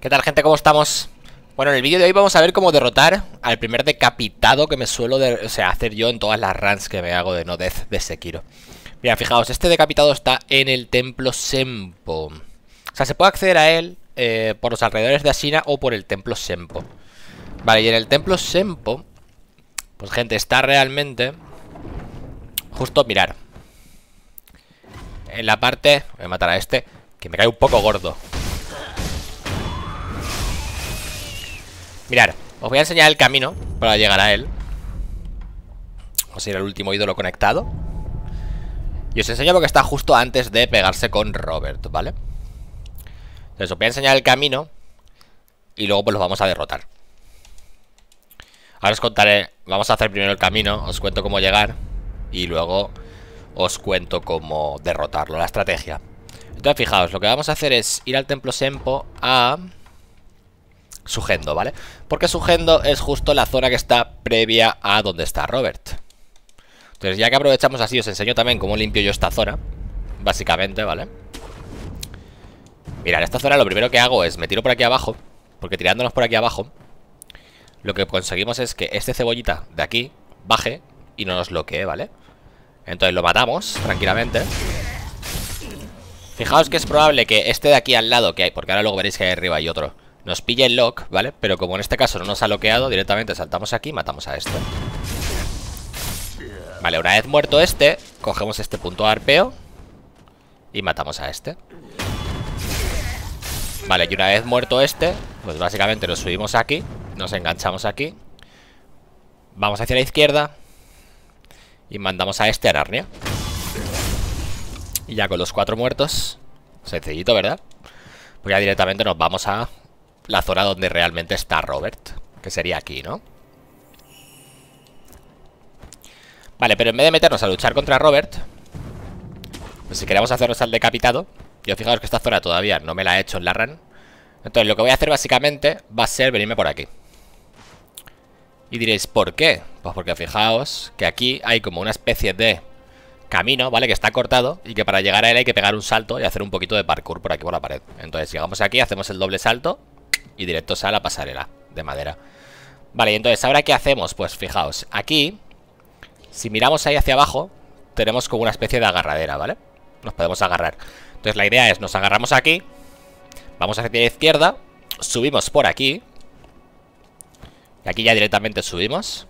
¿Qué tal gente? ¿Cómo estamos? Bueno, en el vídeo de hoy vamos a ver cómo derrotar al primer decapitado que me suelo hacer yo en todas las runs que me hago de No Death de Sekiro. Mira, fijaos, este decapitado está en el templo Sempo. O sea, se puede acceder a él eh, por los alrededores de Asina o por el templo Sempo. Vale, y en el templo Sempo, pues gente, está realmente... Justo, mirar. En la parte... Voy a matar a este, que me cae un poco gordo. Mirad, os voy a enseñar el camino para llegar a él. Vamos a ir al último ídolo conectado. Y os enseño lo que está justo antes de pegarse con Robert, ¿vale? Entonces os voy a enseñar el camino y luego pues lo vamos a derrotar. Ahora os contaré, vamos a hacer primero el camino, os cuento cómo llegar y luego os cuento cómo derrotarlo, la estrategia. Entonces fijaos, lo que vamos a hacer es ir al templo Sempo a... Sugendo, ¿vale? Porque Sugendo es justo la zona que está previa a donde está Robert. Entonces ya que aprovechamos así, os enseño también cómo limpio yo esta zona. Básicamente, ¿vale? Mirad, esta zona lo primero que hago es me tiro por aquí abajo. Porque tirándonos por aquí abajo, lo que conseguimos es que este cebollita de aquí baje y no nos bloquee, ¿vale? Entonces lo matamos tranquilamente. Fijaos que es probable que este de aquí al lado que hay, porque ahora luego veréis que hay arriba hay otro nos pilla el lock, ¿vale? Pero como en este caso no nos ha bloqueado, directamente saltamos aquí y matamos a este. Vale, una vez muerto este, cogemos este punto de arpeo y matamos a este. Vale, y una vez muerto este, pues básicamente nos subimos aquí, nos enganchamos aquí, vamos hacia la izquierda y mandamos a este a Narnia. Y ya con los cuatro muertos, sencillito, ¿verdad? Pues ya directamente nos vamos a la zona donde realmente está Robert. Que sería aquí, ¿no? Vale, pero en vez de meternos a luchar contra Robert Pues si queremos hacernos al decapitado Yo fijaos que esta zona todavía no me la he hecho en la run Entonces lo que voy a hacer básicamente Va a ser venirme por aquí Y diréis, ¿por qué? Pues porque fijaos que aquí hay como una especie de camino, ¿vale? Que está cortado y que para llegar a él hay que pegar un salto y hacer un poquito de parkour por aquí por la pared. Entonces llegamos aquí, hacemos el doble salto y directos a la pasarela de madera. Vale, y entonces, ¿ahora qué hacemos? Pues fijaos, aquí, si miramos ahí hacia abajo, tenemos como una especie de agarradera, ¿vale? Nos podemos agarrar. Entonces la idea es, nos agarramos aquí, vamos hacia la izquierda, subimos por aquí, y aquí ya directamente subimos.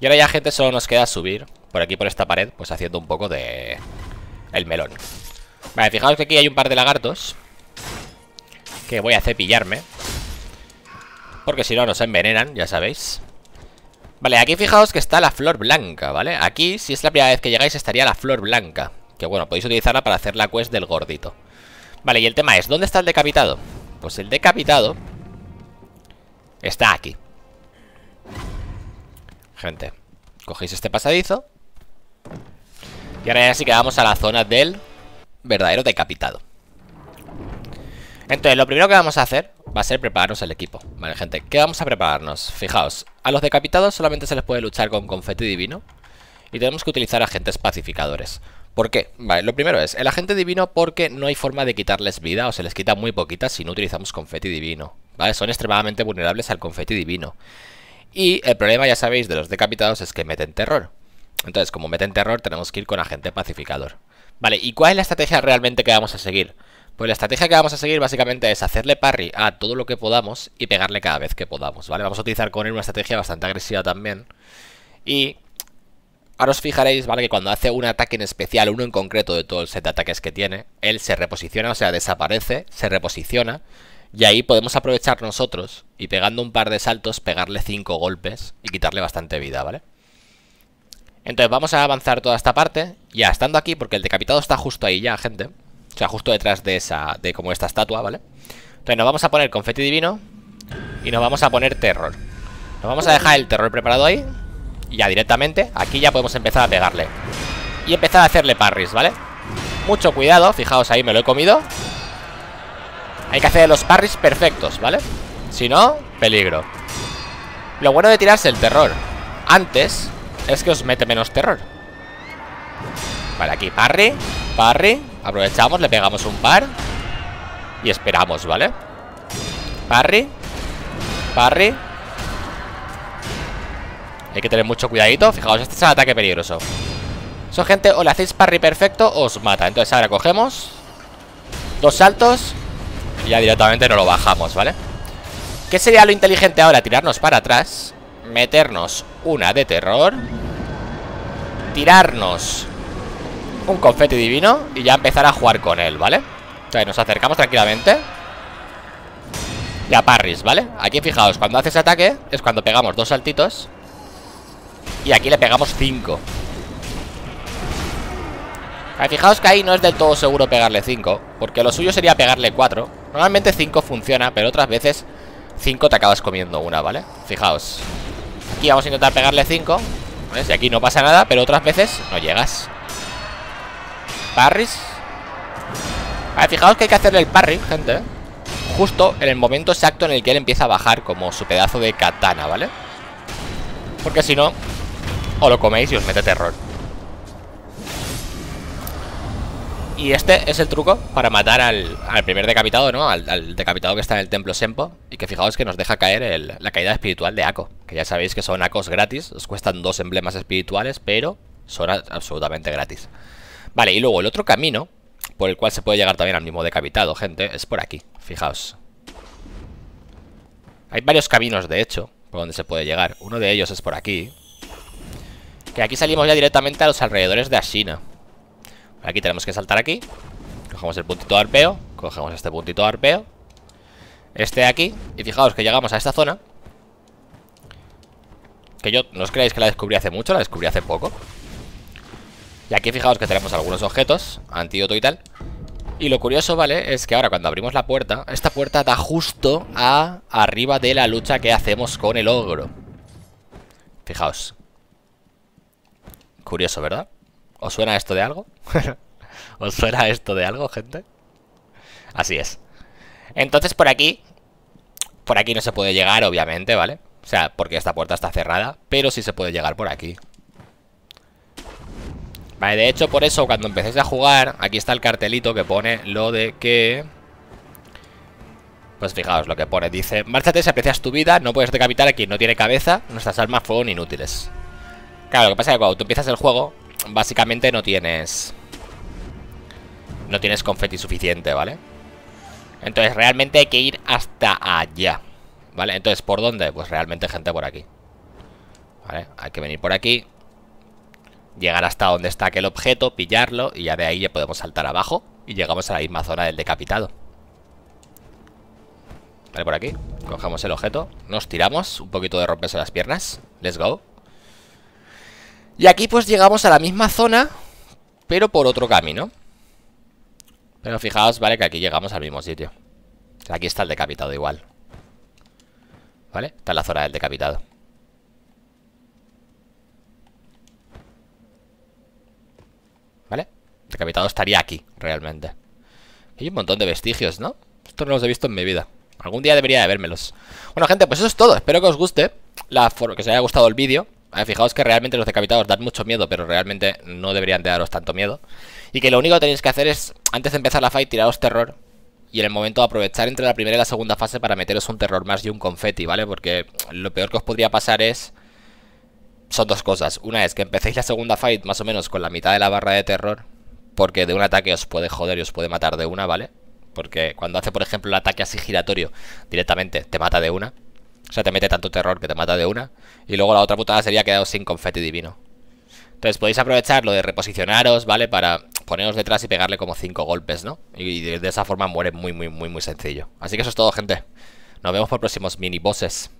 Y ahora ya, gente, solo nos queda subir por aquí, por esta pared, pues haciendo un poco de... el melón. Vale, fijaos que aquí hay un par de lagartos que voy a cepillarme. Porque si no nos envenenan, ya sabéis. Vale, aquí fijaos que está la flor blanca, ¿vale? Aquí, si es la primera vez que llegáis, estaría la flor blanca Que bueno, podéis utilizarla para hacer la quest del gordito. Vale, y el tema es, ¿dónde está el decapitado? Pues el decapitado Está aquí. Gente Cogéis este pasadizo. Y ahora ya sí que vamos a la zona del Verdadero decapitado. Entonces, lo primero que vamos a hacer va a ser prepararnos el equipo Vale, gente, ¿qué vamos a prepararnos? Fijaos, a los decapitados solamente se les puede luchar con confeti divino Y tenemos que utilizar agentes pacificadores ¿Por qué? Vale, lo primero es el agente divino porque no hay forma de quitarles vida O se les quita muy poquita si no utilizamos confeti divino ¿Vale? Son extremadamente vulnerables al confeti divino Y el problema, ya sabéis, de los decapitados es que meten terror Entonces, como meten terror, tenemos que ir con agente pacificador Vale, ¿y cuál es la estrategia realmente que vamos a seguir? Pues la estrategia que vamos a seguir básicamente es hacerle parry a todo lo que podamos y pegarle cada vez que podamos, ¿vale? Vamos a utilizar con él una estrategia bastante agresiva también. Y ahora os fijaréis, ¿vale? Que cuando hace un ataque en especial, uno en concreto de todo el set de ataques que tiene, él se reposiciona, o sea, desaparece, se reposiciona. Y ahí podemos aprovechar nosotros y pegando un par de saltos, pegarle cinco golpes y quitarle bastante vida, ¿vale? Entonces vamos a avanzar toda esta parte, ya estando aquí, porque el decapitado está justo ahí ya, gente. O sea, justo detrás de esa, de como esta estatua, ¿vale? Entonces nos vamos a poner confeti divino Y nos vamos a poner terror Nos vamos a dejar el terror preparado ahí Y ya directamente, aquí ya podemos empezar a pegarle Y empezar a hacerle parries, ¿vale? Mucho cuidado, fijaos ahí, me lo he comido Hay que hacer los parries perfectos, ¿vale? Si no, peligro Lo bueno de tirarse el terror Antes es que os mete menos terror Vale, aquí parry, parry Aprovechamos, le pegamos un par Y esperamos, ¿vale? Parry. Parry. Hay que tener mucho cuidadito. Fijaos, este es el ataque peligroso. Eso, gente, o le hacéis parry perfecto o os mata. Entonces ahora cogemos dos saltos y ya directamente no lo bajamos, ¿vale? ¿Qué sería lo inteligente ahora? Tirarnos para atrás, meternos una de terror, tirarnos un confeti divino y ya empezar a jugar con él, ¿vale? Entonces nos acercamos tranquilamente y a parries, ¿vale? Aquí fijaos, cuando hace ese ataque es cuando pegamos dos saltitos y aquí le pegamos cinco Fijaos que ahí no es del todo seguro pegarle 5 Porque lo suyo sería pegarle 4 Normalmente 5 funciona, pero otras veces 5 te acabas comiendo una, ¿vale? Fijaos Aquí vamos a intentar pegarle 5 ¿Ves? Y aquí no pasa nada, pero otras veces no llegas Parries. Vale, fijaos que hay que hacerle el parry, gente. Justo en el momento exacto en el que él empieza a bajar Como su pedazo de katana, ¿vale? Porque si no O lo coméis y os mete terror. Y este es el truco para matar al, primer decapitado, ¿no? Al, decapitado que está en el templo Sempo Y que fijaos que nos deja caer la caída espiritual de Ako. Que ya sabéis que son Akos gratis Os cuestan dos emblemas espirituales, pero son absolutamente gratis Vale, y luego el otro camino Por el cual se puede llegar también al mismo decapitado, gente Es por aquí, fijaos. Hay varios caminos, de hecho Por donde se puede llegar. Uno de ellos es por aquí Que aquí salimos ya directamente a los alrededores de Ashina. Aquí tenemos que saltar aquí Cogemos el puntito de arpeo Cogemos este puntito de arpeo Este de aquí Y fijaos que llegamos a esta zona Que yo, no os creáis que la descubrí hace mucho La descubrí hace poco Y aquí fijaos que tenemos algunos objetos Antídoto y tal y lo curioso, ¿vale? Es que ahora cuando abrimos la puerta Esta puerta da justo a arriba de la lucha que hacemos con el ogro Fijaos Curioso, ¿verdad? ¿Os suena esto de algo? ¿Os suena esto de algo, gente? Así es. Entonces por aquí... Por aquí no se puede llegar, obviamente, ¿vale? O sea, porque esta puerta está cerrada Pero sí se puede llegar por aquí Vale, de hecho, por eso cuando empecéis a jugar Aquí está el cartelito que pone lo de que... Pues fijaos lo que pone Dice, márchate si aprecias tu vida No puedes decapitar a quien no tiene cabeza Nuestras armas fueron inútiles Claro, lo que pasa es que cuando tú empiezas el juego básicamente no tienes... No tienes confeti suficiente, ¿vale? Entonces realmente hay que ir hasta allá ¿Vale? Entonces, ¿por dónde? Pues realmente gente por aquí ¿Vale? Hay que venir por aquí Llegar hasta donde está aquel objeto Pillarlo Y ya de ahí ya podemos saltar abajo Y llegamos a la misma zona del decapitado Vale, por aquí Cogemos el objeto Nos tiramos Un poquito de romperse las piernas Let's go y aquí pues llegamos a la misma zona, pero por otro camino. Pero fijaos, vale, que aquí llegamos al mismo sitio. Aquí está el decapitado igual. ¿Vale? Está en la zona del decapitado. ¿Vale? El decapitado estaría aquí, realmente. Hay un montón de vestigios, ¿no? Esto no los he visto en mi vida. Algún día debería de vérmelos. Bueno, gente, pues eso es todo. Espero que os guste. La que os haya gustado el vídeo fijaos que realmente los decapitados dan mucho miedo, pero realmente no deberían de daros tanto miedo. Y que lo único que tenéis que hacer es, antes de empezar la fight, tiraros terror. Y en el momento aprovechar entre la primera y la segunda fase para meteros un terror más y un confeti, ¿vale? Porque lo peor que os podría pasar es... Son dos cosas. Una es que empecéis la segunda fight más o menos con la mitad de la barra de terror. Porque de un ataque os puede joder y os puede matar de una, ¿vale? Porque cuando hace, por ejemplo, el ataque así giratorio, directamente te mata de una. O sea, te mete tanto terror que te mata de una. Y luego la otra putada sería quedado sin confeti divino. Entonces podéis aprovechar lo de reposicionaros, ¿vale? Para poneros detrás y pegarle como 5 golpes, ¿no? Y de esa forma muere muy, muy, muy, muy sencillo. Así que eso es todo, gente. Nos vemos por próximos mini bosses.